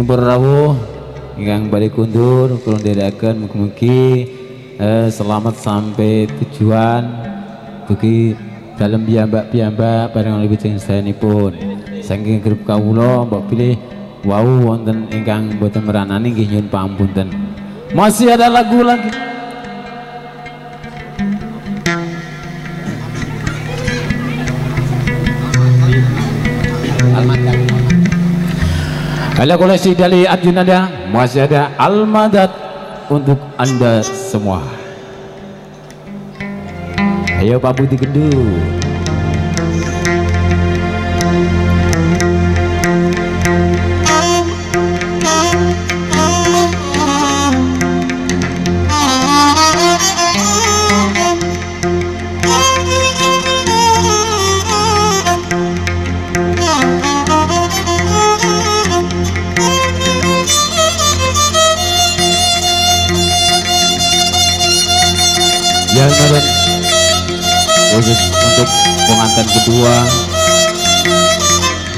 Sang rawuh ingkang balik kundur kula ndherekaken mugi-mugi eh, selamat sampai tujuan. Dugi dalam piyambak-piyambak bareng lebih pun saking grup kawula mbok pilih wau wonten ingkang boten meranani nggih nyuwun pamunten masih ada lagu lagi Ala koleksi dari Arjunada masih ada Almadat untuk anda semua. Ayo Pak Budi Gendut. Khusus untuk pengantin kedua.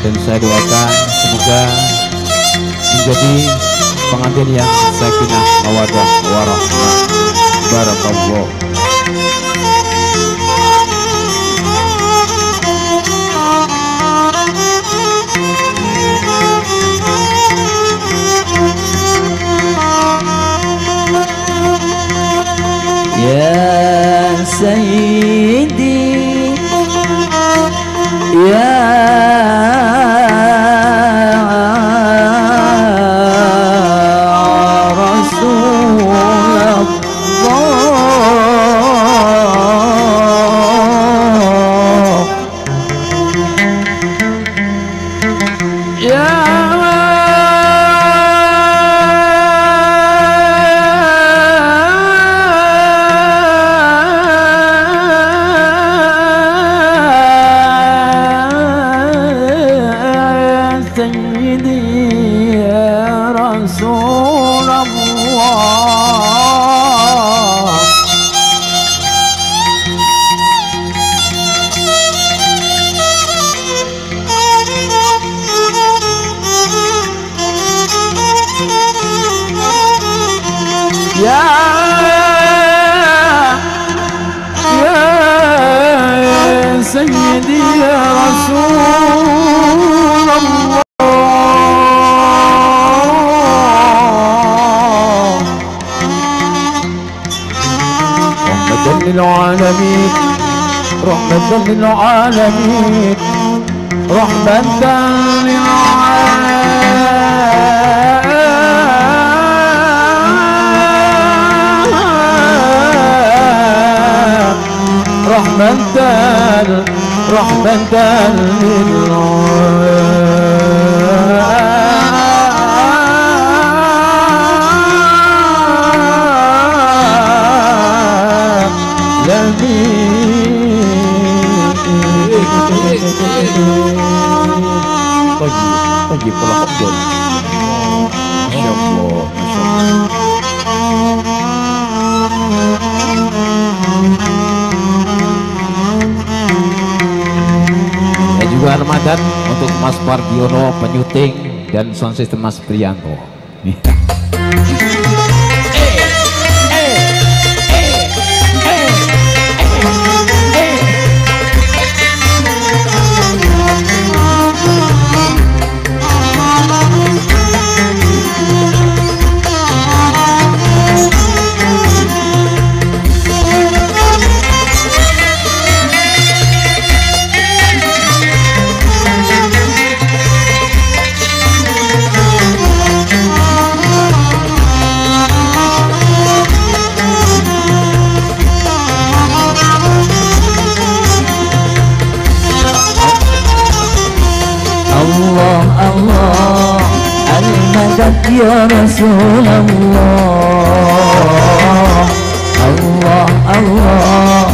Dan saya doakan semoga menjadi pengantin yang sakinah mawadah warahmah. Barakallah للعالمين. رحمة للعالمين. رحمة للعالمين. رحمة رحمة للعالمين. Pagi, pagi pola kok John. Juga Ramadan untuk Mas Pardiono penyuting dan sound system Mas Priyanto. المدد يا رسول الله الله الله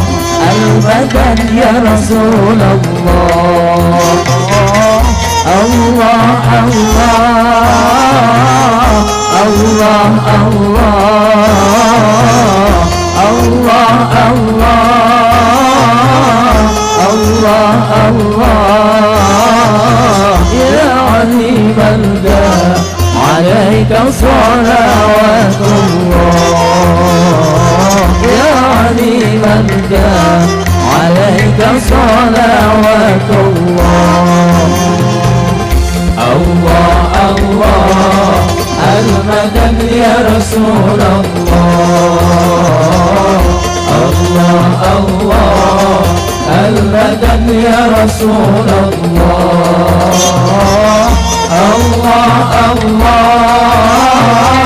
المدد يا رسول الله الله الله الله الله الله صلوات الله الله الله المدد يا رسول الله الله الله المدد يا رسول الله الله الله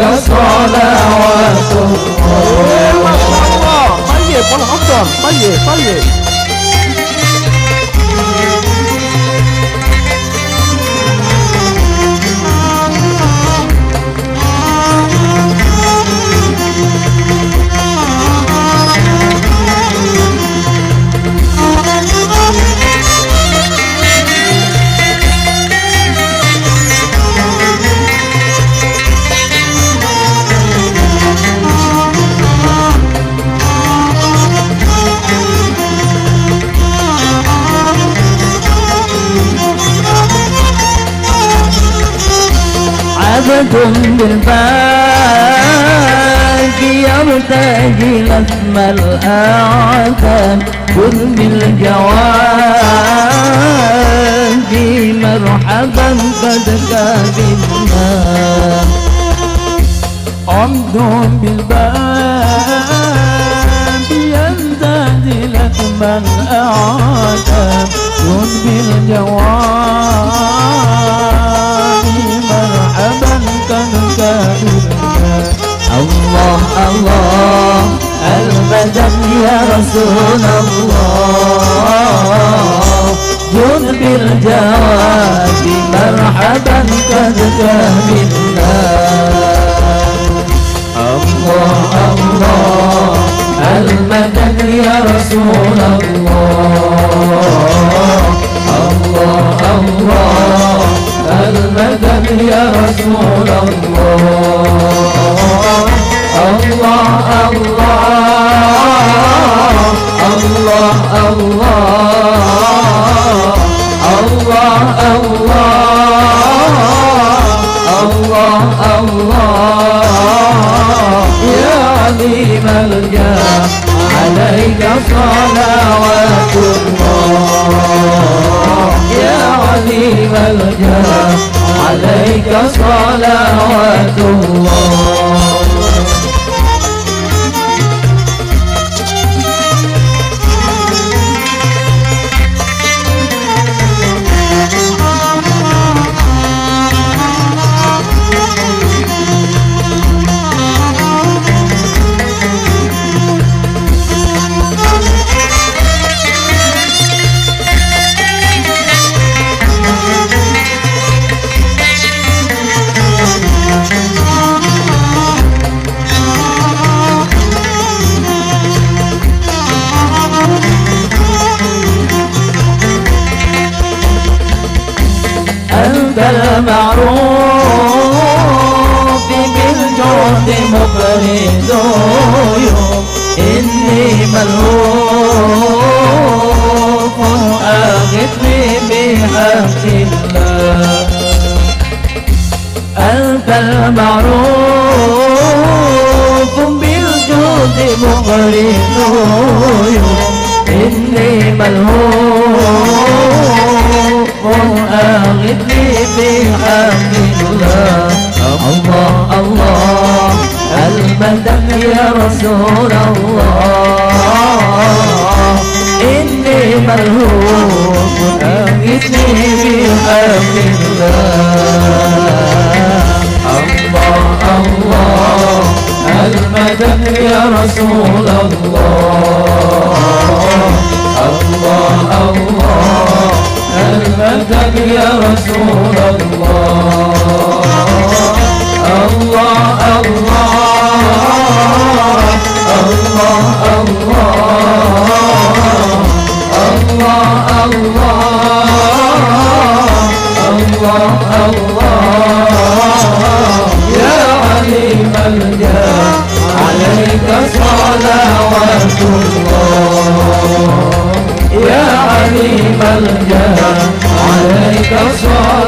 哎呀！快点，快点，快点！صحبة بالباقي يرتجي لثم الآثام خذ بالجواد مرحبا قد قابلنا عمد بالباب يزداد لثما أعتام خذ بالجواد الله. المدد يا رسول الله. جد بالجواد مرحبا قد كاملنا الله الله. المدد يا رسول الله. الله الله. المدد يا رسول الله. الله الله الله الله الله الله يا عظيم الجاه عليك صلوات الله مفرد يوم إني ملهوف أغثني بحق الله أنت المعروف بالجود مفرد يوم إني ملهوف رسول الله إني ملهوف أغثني بحق الله الله الله المدد يا رسول عليك الصلاة.